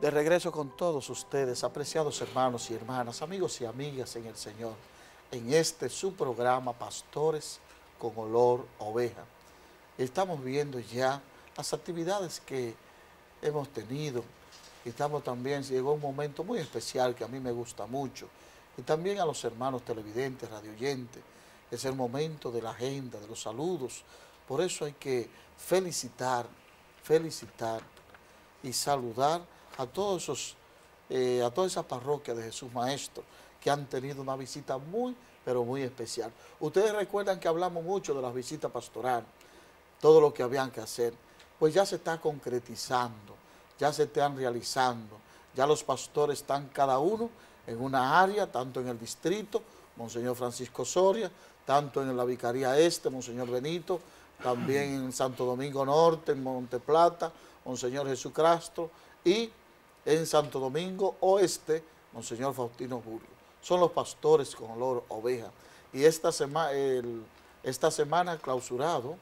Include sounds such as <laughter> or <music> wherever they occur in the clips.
De regreso con todos ustedes, apreciados hermanos y hermanas, amigos y amigas en el Señor, en este su programa Pastores con Olor Oveja. Estamos viendo ya las actividades que hemos tenido. Estamos también, llegó un momento muy especial que a mí me gusta mucho. Y también a los hermanos televidentes, radioyentes. Es el momento de la agenda, de los saludos. Por eso hay que felicitar, felicitar y saludar a todos esos, eh, a toda esa parroquia de Jesús Maestro que han tenido una visita muy, pero muy especial. Ustedes recuerdan que hablamos mucho de las visitas pastorales, todo lo que habían que hacer, pues ya se está concretizando, ya se están realizando, ya los pastores están cada uno en una área, tanto en el distrito, Monseñor Francisco Soria, tanto en la Vicaría Este, Monseñor Benito, también en Santo Domingo Norte, en Monte Plata, Monseñor Jesús Castro, y en Santo Domingo Oeste, Monseñor Faustino Julio. Son los pastores con olor oveja. Y esta, semana esta semana ha clausurado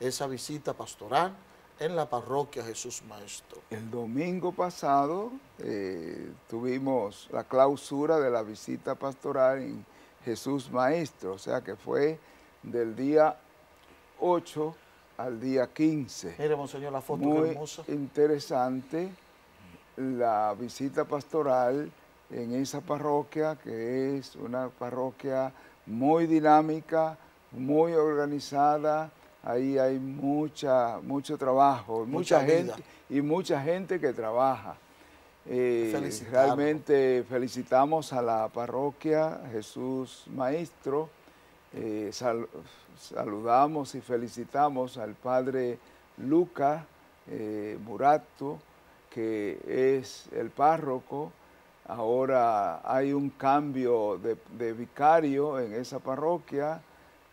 esa visita pastoral en la parroquia Jesús Maestro. El domingo pasado eh, tuvimos la clausura de la visita pastoral en Jesús Maestro, o sea que fue del día 8 al día 15. Mire, Monseñor, la foto Muy hermosa. interesante la visita pastoral en esa parroquia, que es una parroquia muy dinámica, muy organizada, ahí hay mucha, mucho trabajo, mucha, gente y mucha gente que trabaja. Eh, realmente felicitamos a la parroquia Jesús Maestro, eh, saludamos y felicitamos al padre Luca eh, Murato, que es el párroco. Ahora hay un cambio de, vicario en esa parroquia.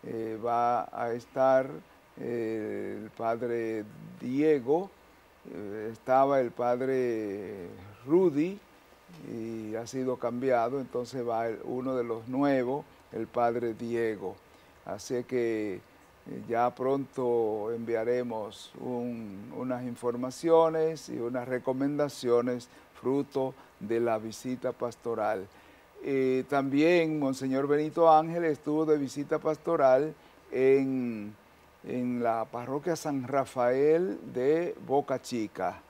Eh, va a estar eh, el padre Diego, eh, estaba el padre Rudy y ha sido cambiado, entonces va uno de los nuevos, el padre Diego. Así que ya pronto enviaremos unas informaciones y unas recomendaciones fruto de la visita pastoral. Eh, también Monseñor Benito Ángel estuvo de visita pastoral en, en la parroquia San Rafael de Boca Chica.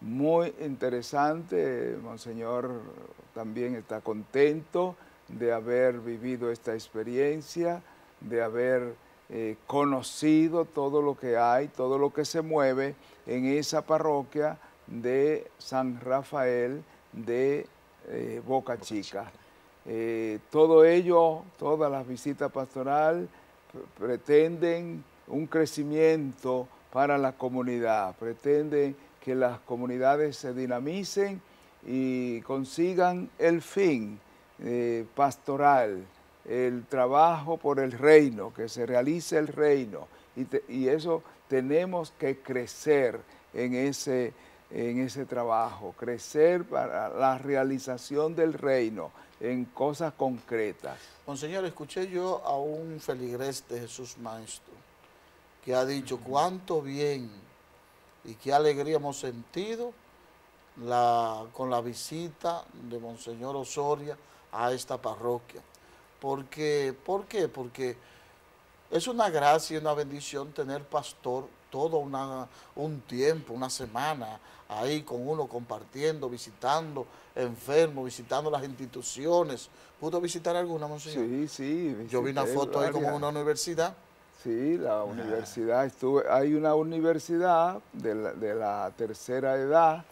Muy interesante, Monseñor también está contento de haber vivido esta experiencia, de haber eh, conocido todo lo que hay, todo lo que se mueve en esa parroquia de San Rafael de eh, Boca Chica. Eh, todo ello, todas las visitas pastoral pretenden un crecimiento para la comunidad, pretenden que las comunidades se dinamicen y consigan el fin pastoral, el trabajo por el reino, que se realice el reino. Y, eso tenemos que crecer en ese, en ese trabajo, crecer para la realización del reino en cosas concretas. Monseñor, escuché yo a un feligrés de Jesús Maestro que ha dicho cuánto bien y qué alegría hemos sentido la, con la visita de Monseñor Osoria a esta parroquia. Porque, ¿Por qué? Porque es una gracia y una bendición tener pastor todo una, un tiempo, una semana, ahí con uno compartiendo, visitando enfermos, visitando las instituciones. ¿Pudo visitar alguna, monseñor? Sí, sí. Yo vi una foto ahí como una universidad. Sí, la universidad, estuve, hay una universidad de la, tercera edad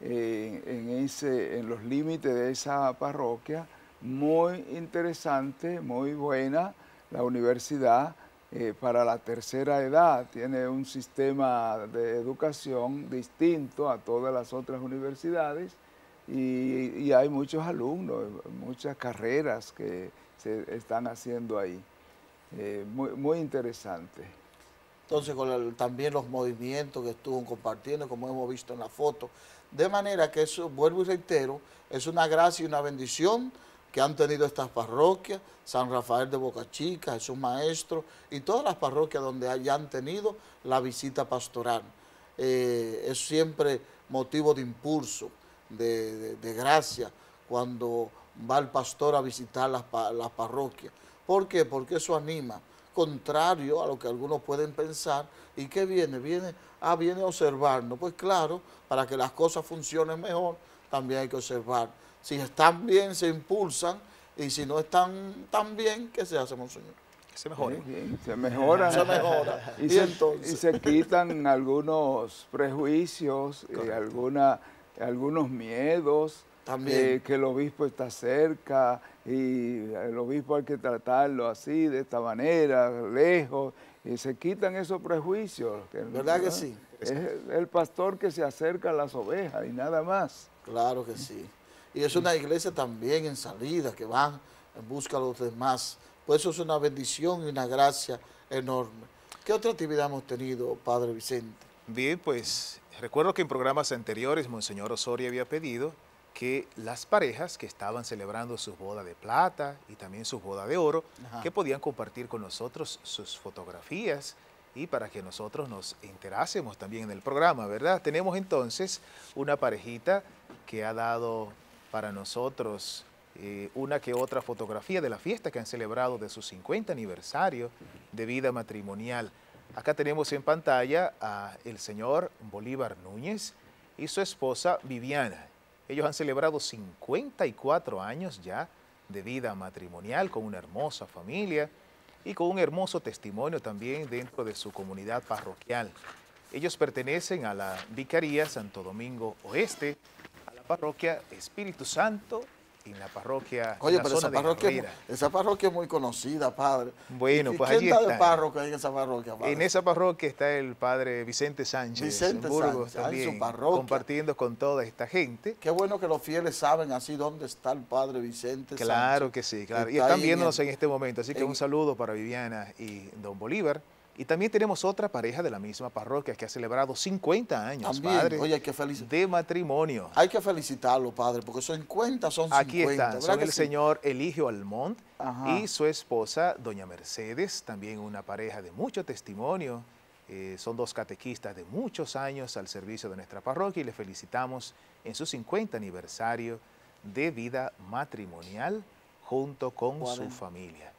en, ese, en los límites de esa parroquia, muy interesante, muy buena la universidad eh, para la tercera edad. Tiene un sistema de educación distinto a todas las otras universidades y, hay muchos alumnos, muchas carreras que se están haciendo ahí. Eh, muy, interesante. Entonces, con también los movimientos que estuvo compartiendo, como hemos visto en la foto. De manera que eso, vuelvo y reitero, es una gracia y una bendición que han tenido estas parroquias, San Rafael de Boca Chica, Jesús Maestro y todas las parroquias donde hayan tenido la visita pastoral. Eh, es siempre motivo de impulso, de, gracia cuando va el pastor a visitar las, las parroquias. ¿Por qué? Porque eso anima, contrario a lo que algunos pueden pensar. ¿Y qué viene? Viene, ah, viene a observarnos. Pues claro, para que las cosas funcionen mejor, también hay que observar. Si están bien, se impulsan, y si no están tan bien, ¿qué se hace, Monseñor? se mejora. <laughs> se mejora. Se mejora. Y, se, quitan <laughs> algunos prejuicios, eh, alguna, algunos miedos, También. que el obispo está cerca y el obispo hay que tratarlo así, de esta manera, lejos, y se quitan esos prejuicios. ¿Verdad que sí? Es el pastor que se acerca a las ovejas y nada más. Claro que sí. Y es una iglesia también en salida, que van en busca de los demás pues eso es una bendición y una gracia enorme. ¿Qué otra actividad hemos tenido, Padre Vicente? Bien, pues recuerdo que en programas anteriores Monseñor Osorio había pedido que las parejas que estaban celebrando su boda de plata y también su boda de oro, que podían compartir con nosotros sus fotografías y para que nosotros nos enterásemos también en el programa, ¿verdad? Tenemos entonces una parejita que ha dado para nosotros eh, una que otra fotografía de la fiesta que han celebrado de su 50 aniversario de vida matrimonial. Acá tenemos en pantalla a el señor Bolívar Núñez y su esposa Viviana. Ellos han celebrado 54 años ya de vida matrimonial con una hermosa familia y con un hermoso testimonio también dentro de su comunidad parroquial. Ellos pertenecen a la Vicaría Santo Domingo Oeste, parroquia Espíritu Santo en la parroquia. Oye, pero esa parroquia, esa parroquia es muy conocida, padre. Bueno, pues allí está. el párroco en esa parroquia, padre? En esa parroquia está el padre Vicente Sánchez. Vicente en Burgos, Sánchez, también, su parroquia. compartiendo con toda esta gente. Qué bueno que los fieles saben así dónde está el padre Vicente Claro que sí, claro. Y están viéndonos en, este momento, así que un saludo para Viviana y don Bolívar. Y también tenemos otra pareja de la misma parroquia que ha celebrado 50 años, padre, Oye, hay que de matrimonio. Hay que felicitarlo, padre, porque 50 son 50. Aquí están, son el señor Eligio Almont y su esposa, doña Mercedes, también una pareja de mucho testimonio. Eh, son dos catequistas de muchos años al servicio de nuestra parroquia y le felicitamos en su 50 aniversario de vida matrimonial junto con su familia.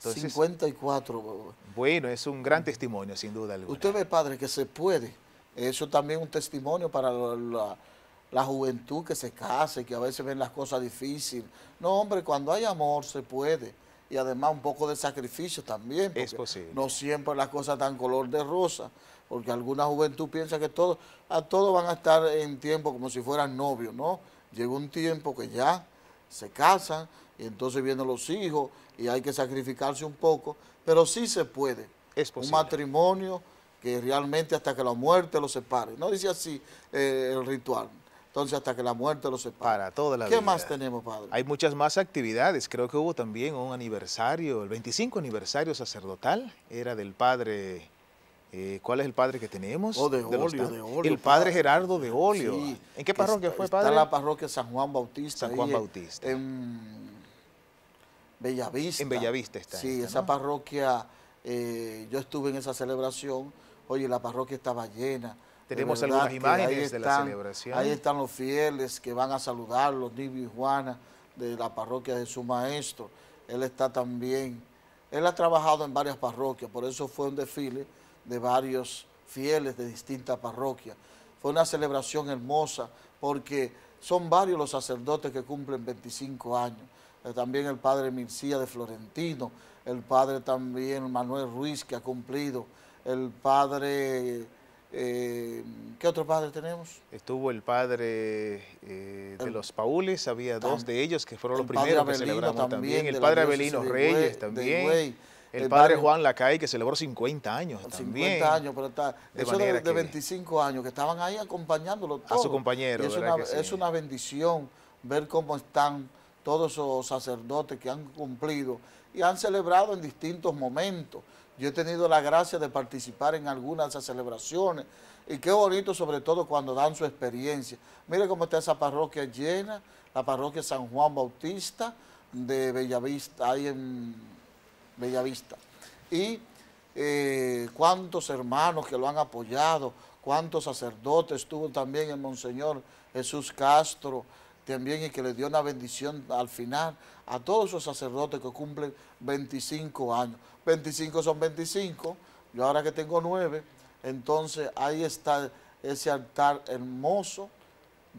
54. Bueno, es un gran testimonio, sin duda alguna. Usted ve, padre, que se puede. Eso también es un testimonio para la, juventud que se case, que a veces ven las cosas difíciles. No, hombre, cuando hay amor se puede. Y además un poco de sacrificio también. Es posible. No siempre las cosas tan color de rosa. Porque alguna juventud piensa que todo, a todos van a estar en tiempo como si fueran novios, ¿no? Llega un tiempo que ya se casan y entonces vienen los hijos y hay que sacrificarse un poco, pero sí se puede. Es Un matrimonio que realmente hasta que la muerte lo separe. No dice así eh, el ritual. Entonces, hasta que la muerte lo separe. Para toda la ¿Qué vida. más tenemos, padre? Hay muchas más actividades. Creo que hubo también un aniversario, el 25 aniversario sacerdotal, era del padre... Eh, ¿Cuál es el padre que tenemos? Oh, de, Olio, de Olio. El padre, Gerardo de Olio. ¿En qué parroquia fue, padre? Está la parroquia San Juan Bautista. San Juan Bautista. En Bellavista. En Bellavista está. Sí, esa parroquia, eh, yo estuve en esa celebración, oye, la parroquia estaba llena. Tenemos algunas imágenes de la celebración. Ahí están los fieles que van a saludar, los niños y Juana de la parroquia de su maestro. Él está también, él ha trabajado en varias parroquias, por eso fue un desfile de varios fieles de distintas parroquias. Fue una celebración hermosa porque son varios los sacerdotes que cumplen 25 años. Eh, también el padre Mircía de Florentino, el padre también Manuel Ruiz que ha cumplido, el padre, eh, ¿qué otro padre tenemos? Estuvo el padre eh, de los Paules, había dos de ellos que fueron los primeros que celebramos también, el padre Abelino Reyes también. el, padre, Juan Lacay, que celebró 50 años 50 también. 50 años, pero está, de eso de, 25 años, que estaban ahí acompañándolo todo. A su compañero, es, una, es una bendición ver cómo están todos esos sacerdotes que han cumplido y han celebrado en distintos momentos. Yo he tenido la gracia de participar en algunas de esas celebraciones y qué bonito sobre todo cuando dan su experiencia. Mire cómo está esa parroquia llena, la parroquia San Juan Bautista de Bellavista, ahí en Bellavista. Y eh, cuántos hermanos que lo han apoyado, cuántos sacerdotes estuvo también el Monseñor Jesús Castro, también y que le dio una bendición al final a todos esos sacerdotes que cumplen 25 años. 25 son 25, yo ahora que tengo 9, entonces ahí está ese altar hermoso,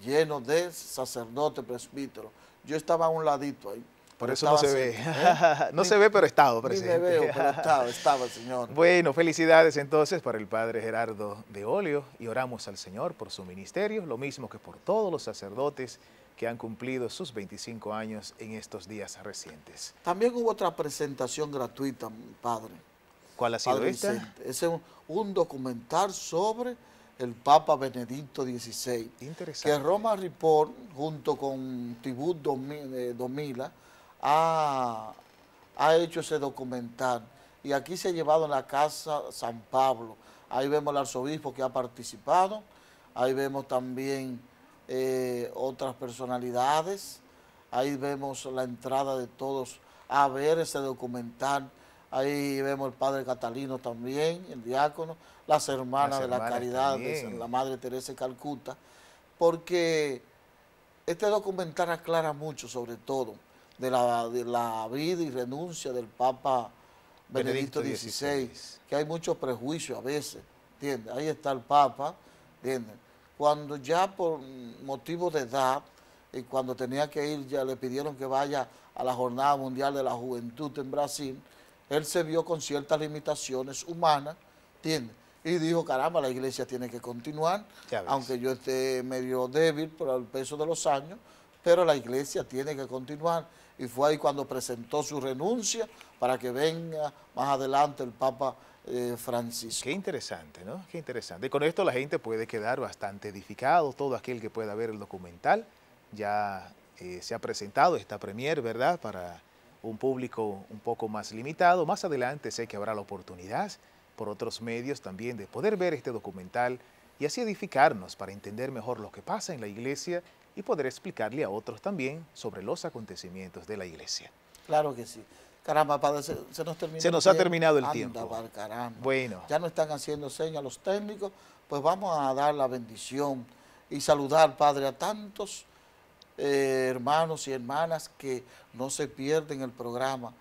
lleno de sacerdotes presbíteros. Yo estaba a un ladito ahí. Por eso no se ve. ¿eh? <laughs> no se ve, pero estaba presente. Ni me veo, pero <laughs> estaba, estaba, Señor. Bueno, felicidades entonces para el Padre Gerardo de Olio y oramos al Señor por su ministerio, lo mismo que por todos los sacerdotes que han cumplido sus 25 años en estos días recientes. También hubo otra presentación gratuita, Padre. ¿Cuál ha sido esta? Es un, documental sobre el Papa Benedicto XVI. Interesante. Que Roma Report, junto con Tibut Domila, ha, ha hecho ese documental. Y aquí se ha llevado en la Casa San Pablo. Ahí vemos al arzobispo que ha participado. Ahí vemos también eh, otras personalidades. Ahí vemos la entrada de todos a ver ese documental. Ahí vemos el padre Catalino también, el diácono, las hermanas de la caridad, de la Madre Teresa de Calcuta, porque este documental aclara mucho sobre todo de la, de la vida y renuncia del Papa Benedicto, XVI, que hay muchos prejuicios a veces, ¿entiendes? Ahí está el Papa, ¿entiendes? Cuando ya por motivo de edad, y cuando tenía que ir, ya le pidieron que vaya a la Jornada Mundial de la Juventud en Brasil, él se vio con ciertas limitaciones humanas, ¿entiendes? Y dijo, caramba, la iglesia tiene que continuar, aunque yo esté medio débil por el peso de los años, pero la iglesia tiene que continuar. Y fue ahí cuando presentó su renuncia para que venga más adelante el Papa eh, Francisco. Qué interesante, ¿no? Qué interesante. Y con esto la gente puede quedar bastante edificado, todo aquel que pueda ver el documental. Ya eh, se ha presentado esta premier, ¿verdad?, para un público un poco más limitado. Más adelante sé que habrá la oportunidad por otros medios también de poder ver este documental y así edificarnos para entender mejor lo que pasa en la iglesia y poder explicarle a otros también sobre los acontecimientos de la iglesia. Claro que sí. Caramba, padre, se, nos terminó Se nos ha terminado el tiempo. Bueno. Ya no están haciendo señas los técnicos, pues vamos a dar la bendición y saludar, Padre, a tantos eh, hermanos y hermanas que no se pierden el programa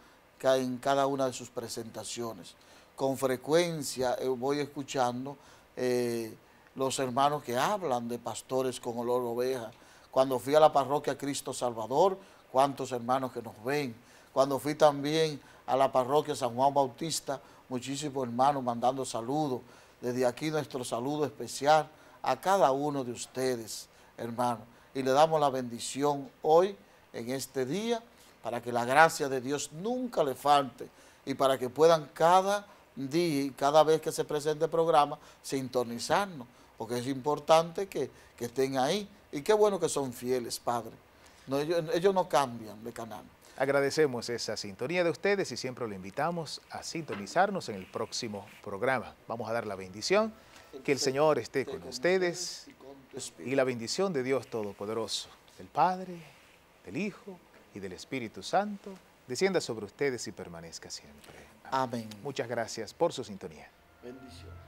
en cada una de sus presentaciones. Con frecuencia eh, voy escuchando eh, los hermanos que hablan de pastores con olor oveja. Cuando fui a la parroquia Cristo Salvador, cuántos hermanos que nos ven cuando fui también a la parroquia San Juan Bautista, muchísimos hermanos mandando saludos. Desde aquí nuestro saludo especial a cada uno de ustedes, hermanos. Y le damos la bendición hoy, en este día, para que la gracia de Dios nunca le falte y para que puedan cada día y cada vez que se presente el programa sintonizarnos, porque es importante que, estén ahí. Y qué bueno que son fieles, Padre. ellos no cambian de canal. Agradecemos esa sintonía de ustedes y siempre lo invitamos a sintonizarnos en el próximo programa. Vamos a dar la bendición, que el Señor esté con ustedes y la bendición de Dios Todopoderoso, del Padre, del Hijo y del Espíritu Santo, descienda sobre ustedes y permanezca siempre. Amén. Muchas gracias por su sintonía. Bendición.